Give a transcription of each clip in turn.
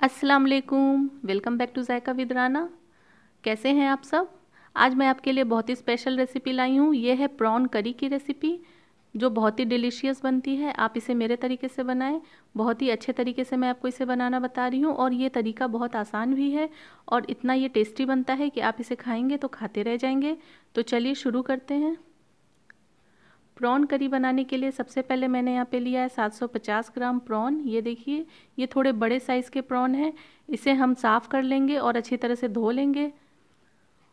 अस्सलाम वालेकुम welcome back to Zaika with Rana कैसे हैं आप सब? आज मैं आपके लिए बहुत ही स्पेशल रेसिपी लाई हूँ। ये है प्रॉन करी की रेसिपी जो बहुत ही डिलीशियस बनती है। आप इसे मेरे तरीके से बनाएँ। बहुत ही अच्छे तरीके से मैं आपको इसे बनाना बता रही हूँ और ये तरीका बहुत आसान भी है और इतना ये टेस्टी बनता है कि आप इसे खाएँगे तो खाते रह जाएँगे। तो चलिए शुरू करते हैं। प्रॉन करी बनाने के लिए सबसे पहले मैंने यहाँ पे लिया है 750 ग्राम प्रॉन। ये देखिए, ये थोड़े बड़े साइज़ के प्रॉन हैं। इसे हम साफ़ कर लेंगे और अच्छी तरह से धो लेंगे।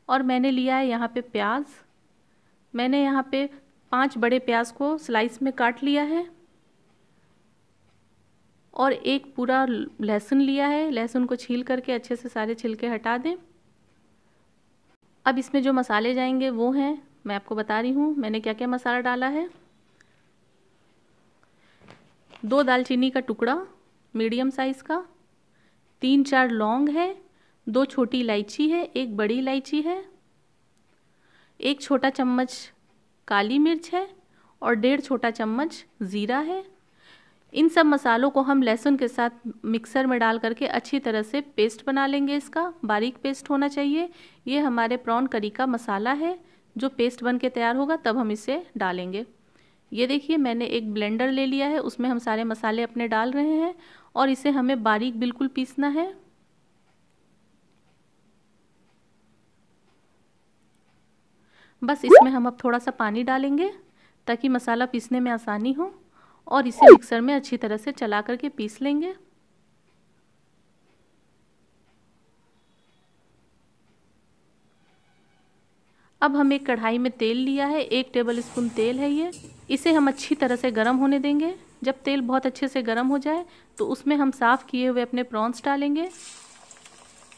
और मैंने लिया है यहाँ पे प्याज। मैंने यहाँ पे पाँच बड़े प्याज को स्लाइस में काट लिया है। और एक पूरा लहसुन लिया है। लहसुन को छील करके अच्छे से सारे छिलके हटा दें। अब इसमें जो मसाले जाएँगे वो हैं। मैं आपको बता रही हूँ, मैंने क्या क्या मसाला डाला है? दो दालचीनी का टुकड़ा, मीडियम साइज़ का, तीन चार लौंग है, दो छोटी इलायची है, एक बड़ी इलायची है, एक छोटा चम्मच काली मिर्च है और डेढ़ छोटा चम्मच ज़ीरा है। इन सब मसालों को हम लहसुन के साथ मिक्सर में डाल करके अच्छी तरह से पेस्ट बना लेंगे इसका, बारीक पेस्ट होना चाहिए। ये हमारे प्रॉन करी का मसाला है। जो पेस्ट बन के तैयार होगा, तब हम इसे डालेंगे। ये देखिए, मैंने एक ब्लेंडर ले लिया है, उसमें हम सारे मसाले अपने डाल रहे हैं और इसे हमें बारीक बिल्कुल पीसना है। बस इसमें हम अब थोड़ा सा पानी डालेंगे ताकि मसाला पीसने में आसानी हो और इसे मिक्सर में अच्छी तरह से चला करके पीस लेंगे। अब हम एक कढ़ाई में तेल लिया है, एक टेबल स्पून तेल है ये। इसे हम अच्छी तरह से गर्म होने देंगे। जब तेल बहुत अच्छे से गर्म हो जाए तो उसमें हम साफ़ किए हुए अपने प्रॉन्स डालेंगे।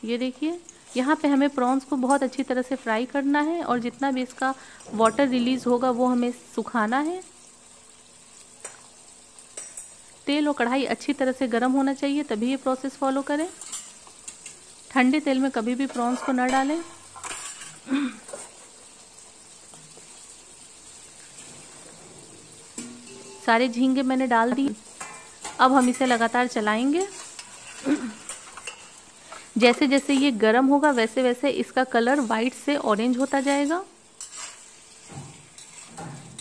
ये देखिए, यहाँ पे हमें प्रॉन्स को बहुत अच्छी तरह से फ्राई करना है और जितना भी इसका वाटर रिलीज़ होगा, वो हमें सुखाना है। तेल और कढ़ाई अच्छी तरह से गर्म होना चाहिए, तभी ये प्रोसेस फॉलो करें। ठंडे तेल में कभी भी प्रॉन्स को न डालें। सारे झींगे मैंने डाल दी अब हम इसे लगातार चलाएँगे। जैसे जैसे ये गर्म होगा, वैसे वैसे इसका कलर वाइट से ऑरेंज होता जाएगा।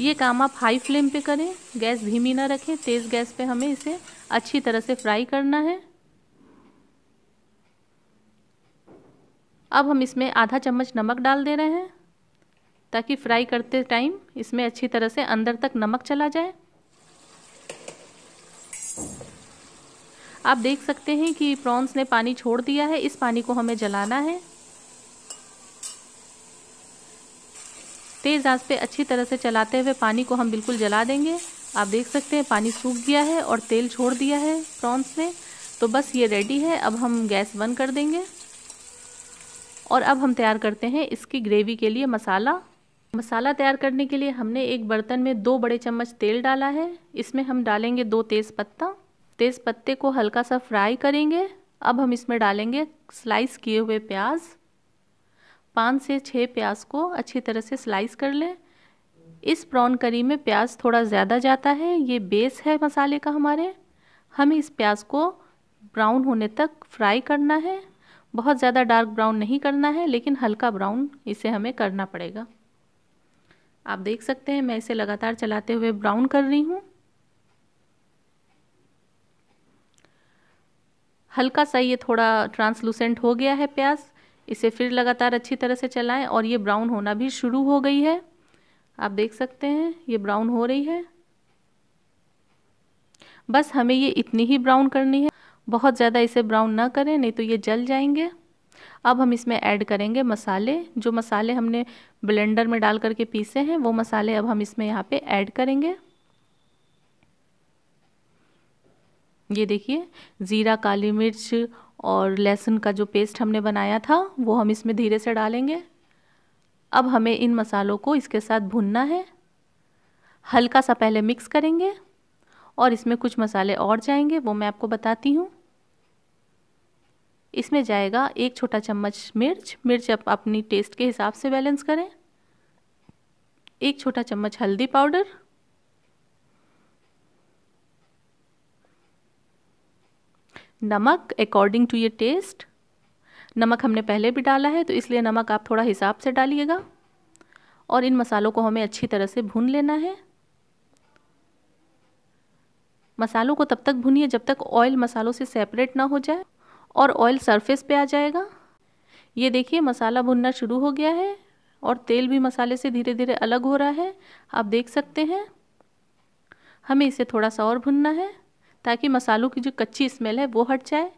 ये काम आप हाई फ्लेम पे करें, गैस धीमी ना रखें, तेज़ गैस पे हमें इसे अच्छी तरह से फ्राई करना है। अब हम इसमें आधा चम्मच नमक डाल दे रहे हैं, ताकि फ्राई करते टाइम इसमें अच्छी तरह से अंदर तक नमक चला जाए। आप देख सकते हैं कि प्रॉन्स ने पानी छोड़ दिया है। इस पानी को हमें जलाना है। तेज़ आँच पे अच्छी तरह से चलाते हुए पानी को हम बिल्कुल जला देंगे। आप देख सकते हैं पानी सूख गया है और तेल छोड़ दिया है प्रॉन्स ने। तो बस ये रेडी है। अब हम गैस बंद कर देंगे। और अब हम तैयार करते हैं इसकी ग्रेवी के लिए मसाला। मसाला तैयार करने के लिए हमने एक बर्तन में दो बड़े चम्मच तेल डाला है। इसमें हम डालेंगे दो तेज़ पत्ता तेज़ पत्ते को हल्का सा फ्राई करेंगे। अब हम इसमें डालेंगे स्लाइस किए हुए प्याज। पाँच से छः प्याज को अच्छी तरह से स्लाइस कर लें। इस प्रॉन करी में प्याज थोड़ा ज़्यादा जाता है। ये बेस है मसाले का हमारे। हमें इस प्याज को ब्राउन होने तक फ्राई करना है। बहुत ज़्यादा डार्क ब्राउन नहीं करना है, लेकिन हल्का ब्राउन इसे हमें करना पड़ेगा। आप देख सकते हैं, मैं इसे लगातार चलाते हुए ब्राउन कर रही हूँ। हल्का सा ये थोड़ा ट्रांसलूसेंट हो गया है प्याज इसे फिर लगातार अच्छी तरह से चलाएँ और ये ब्राउन होना भी शुरू हो गई है। आप देख सकते हैं, ये ब्राउन हो रही है। बस हमें ये इतनी ही ब्राउन करनी है। बहुत ज़्यादा इसे ब्राउन ना करें, नहीं तो ये जल जाएँगे। अब हम इसमें ऐड करेंगे मसाले। जो मसाले हमने ब्लेंडर में डाल करके पीसे हैं, वो मसाले अब हम इसमें यहाँ पे ऐड करेंगे। ये देखिए, ज़ीरा, काली मिर्च और लहसुन का जो पेस्ट हमने बनाया था, वो हम इसमें धीरे से डालेंगे। अब हमें इन मसालों को इसके साथ भुनना है। हल्का सा पहले मिक्स करेंगे और इसमें कुछ मसाले और जाएँगे, वो मैं आपको बताती हूँ। इसमें जाएगा एक छोटा चम्मच मिर्च। मिर्च आप अपनी टेस्ट के हिसाब से बैलेंस करें। एक छोटा चम्मच हल्दी पाउडर। नमक अकॉर्डिंग टू योर टेस्ट नमक हमने पहले भी डाला है तो इसलिए नमक आप थोड़ा हिसाब से डालिएगा। और इन मसालों को हमें अच्छी तरह से भून लेना है। मसालों को तब तक भूनिए जब तक ऑयल मसालों से सेपरेट ना हो जाए और ऑयल सरफेस पे आ जाएगा। ये देखिए, मसाला भुनना शुरू हो गया है और तेल भी मसाले से धीरे धीरे अलग हो रहा है। आप देख सकते हैं। हमें इसे थोड़ा सा और भुनना है। ताकि मसालों की जो कच्ची स्मेल है वो हट जाए।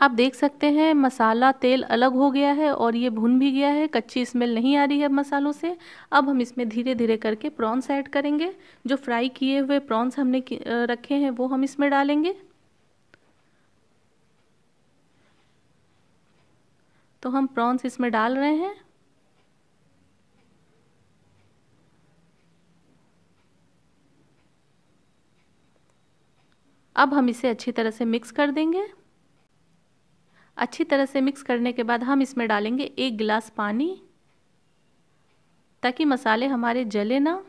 आप देख सकते हैं मसाला तेल अलग हो गया है और ये भुन भी गया है। कच्ची स्मेल नहीं आ रही है मसालों से। अब हम इसमें धीरे धीरे करके प्रॉन्स ऐड करेंगे। जो फ्राई किए हुए प्रॉन्स हमने रखे हैं वो हम इसमें डालेंगे। तो हम प्रॉन्स इसमें डाल रहे हैं। अब हम इसे अच्छी तरह से मिक्स कर देंगे। अच्छी तरह से मिक्स करने के बाद हम इसमें डालेंगे एक गिलास पानी, ताकि मसाले हमारे जले ना।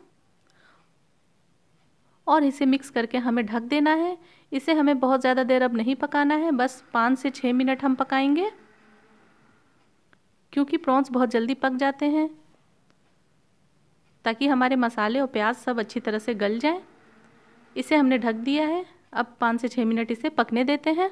और इसे मिक्स करके हमें ढक देना है। इसे हमें बहुत ज़्यादा देर अब नहीं पकाना है, बस पाँच से छः मिनट हम पकाएँगे, क्योंकि प्रॉन्स बहुत जल्दी पक जाते हैं, ताकि हमारे मसाले और प्याज सब अच्छी तरह से गल जाएँ। इसे हमने ढक दिया है। अब पाँच से छः मिनट इसे पकने देते हैं।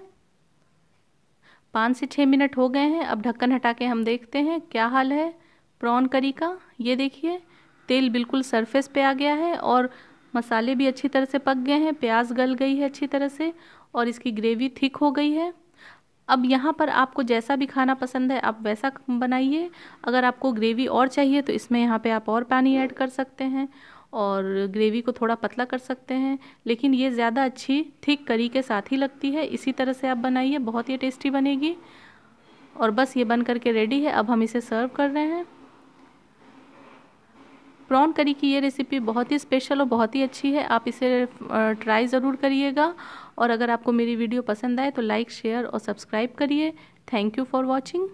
पाँच से छः मिनट हो गए हैं, अब ढक्कन हटा के हम देखते हैं क्या हाल है। प्रॉन करी का ये देखिए, तेल बिल्कुल सरफेस पे आ गया है और मसाले भी अच्छी तरह से पक गए हैं, प्याज गल गई है अच्छी तरह से और इसकी ग्रेवी थिक हो गई है। अब यहाँ पर आपको जैसा भी खाना पसंद है, आप वैसा बनाइए। अगर आपको ग्रेवी और चाहिए तो इसमें यहाँ पे आप और पानी ऐड कर सकते हैं। और ग्रेवी को थोड़ा पतला कर सकते हैं, लेकिन ये ज़्यादा अच्छी थिक करी के साथ ही लगती है। इसी तरह से आप बनाइए, बहुत ही टेस्टी बनेगी। और बस ये बन करके रेडी है, अब हम इसे सर्व कर रहे हैं। प्रॉन करी की ये रेसिपी बहुत ही स्पेशल और बहुत ही अच्छी है, आप इसे ट्राई ज़रूर करिएगा। और अगर आपको मेरी वीडियो पसंद आए तो लाइक, शेयर और सब्सक्राइब करिए। Thank you for watching.